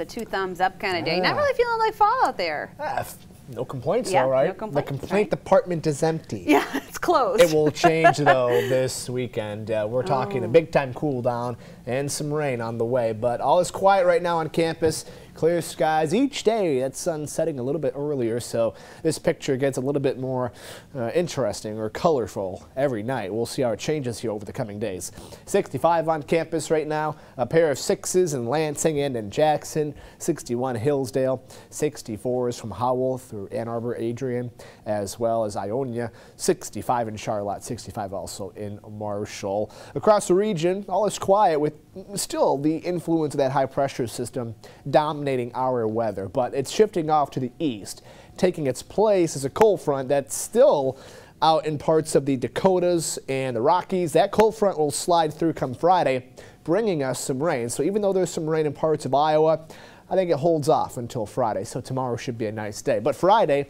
a two thumbs up kind of day. Not really feeling like fall out there. Ah, no complaints, Yeah, all no complaints, the complaint right. department is empty. Yeah, it's closed. It will change though this weekend. Uh, we're talking Oh. a big time cool down and some rain on the way, but all is quiet right now on campus. Clear skies each day. That sun setting a little bit earlier, so this picture gets a little bit more uh, interesting or colorful every night. We'll see how it changes here over the coming days. 65 on campus right now. A pair of sixes in Lansing and in Jackson. 61 Hillsdale. 64s from Howell through Ann Arbor, Adrian, as well as Ionia. 65 in Charlotte. 65 also in Marshall. Across the region, all is quiet with still the influence of that high pressure system dominating our weather, but it's shifting off to the east. Taking its place is a cold front that's still out in parts of the Dakotas and the Rockies. That cold front will slide through come Friday, bringing us some rain. So even though there's some rain in parts of Iowa, I think it holds off until Friday. So tomorrow should be a nice day. But Friday,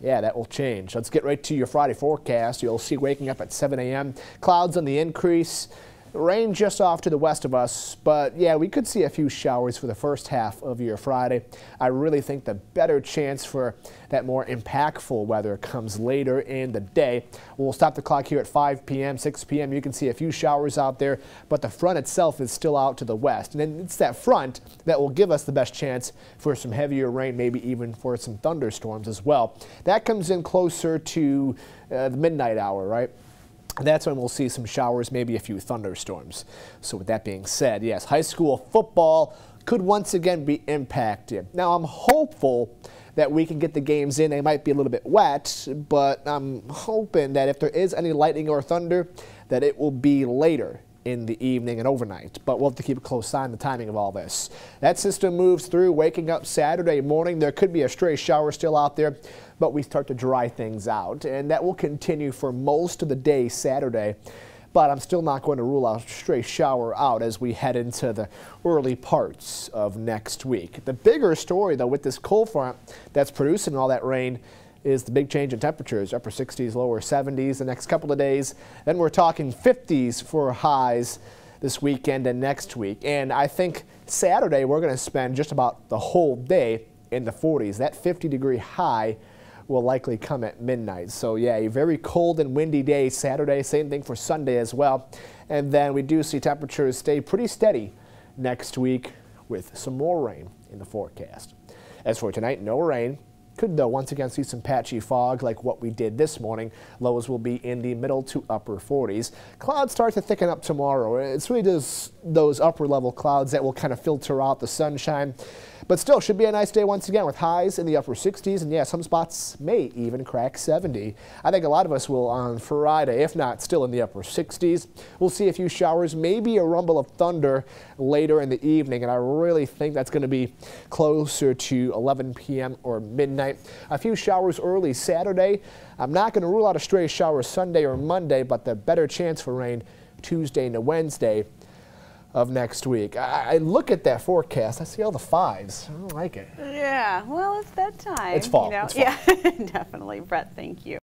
yeah, that will change. Let's get right to your Friday forecast. You'll see waking up at 7 a.m. Clouds on the increase. Rain just off to the west of us, but yeah, we could see a few showers for the first half of your Friday. I really think the better chance for that more impactful weather comes later in the day. We'll stop the clock here at 5 p.m., 6 p.m. You can see a few showers out there, but the front itself is still out to the west. And then it's that front that will give us the best chance for some heavier rain, maybe even for some thunderstorms as well. That comes in closer to uh, the midnight hour, right? That's when we'll see some showers, maybe a few thunderstorms. So with that being said, yes, high school football could once again be impacted. Now I'm hopeful that we can get the games in. They might be a little bit wet, but I'm hoping that if there is any lightning or thunder, that it will be later in the evening and overnight. But we'll have to keep a close eye on the timing of all this. That system moves through, waking up Saturday morning. There could be a stray shower still out there, but we start to dry things out. And that will continue for most of the day Saturday. But I'm still not going to rule out a stray shower out as we head into the early parts of next week. The bigger story, though, with this cold front that's producing all that rain is the big change in temperatures, upper 60s, lower 70s the next couple of days. Then we're talking 50s for highs this weekend and next week. And I think Saturday we're going to spend just about the whole day in the 40s. That 50 degree high will likely come at midnight. So yeah, a very cold and windy day Saturday. Same thing for Sunday as well. And then we do see temperatures stay pretty steady next week with some more rain in the forecast. As for tonight, no rain. Could, though, once again see some patchy fog like what we did this morning. Lows will be in the middle to upper 40s. Clouds start to thicken up tomorrow. It's really just those upper level clouds that will kind of filter out the sunshine. But still, should be a nice day once again with highs in the upper 60s. And yeah, some spots may even crack 70. I think a lot of us will on Friday, if not still in the upper 60s. We'll see a few showers, maybe a rumble of thunder later in the evening. And I really think that's going to be closer to 11 p.m. or midnight. A few showers early Saturday. I'm not going to rule out a stray shower Sunday or Monday, but the better chance for rain Tuesday into Wednesday of next week. I, I look at that forecast. I see all the fives. I don't like it. yeah, well, it's bedtime. It's fall. You know? It's fall. Yeah, definitely. Brett, thank you.